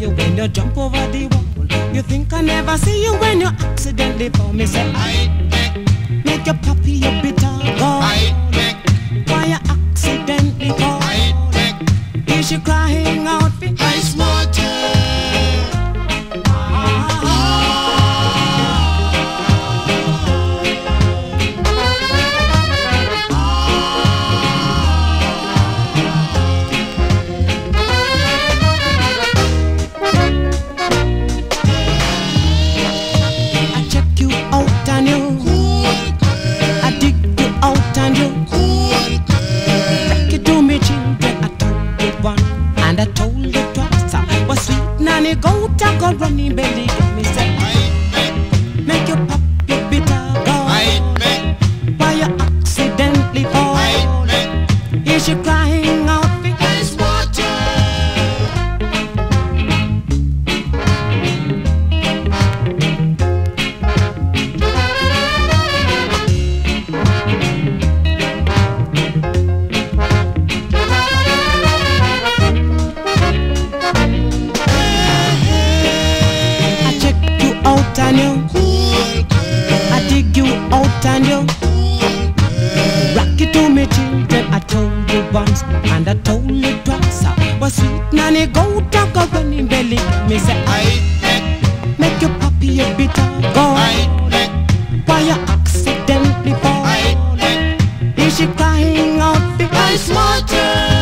you when you jump over the wall. You think I never see you when you accidentally fall. Me say I make, make your puppy your bitter gall. I make, Why you accidentally fall? I Is she crying out for ice water. And I told twice. I was sweet nanny goat, I go running belly. out on you. I dig you out on you. Rock it to me, children. I told you once and I told you twice. I was sweet nanny go talk go bunny belly. Me say I make your puppy a bit go. Why you accidentally fall? Is she crying out because smarter?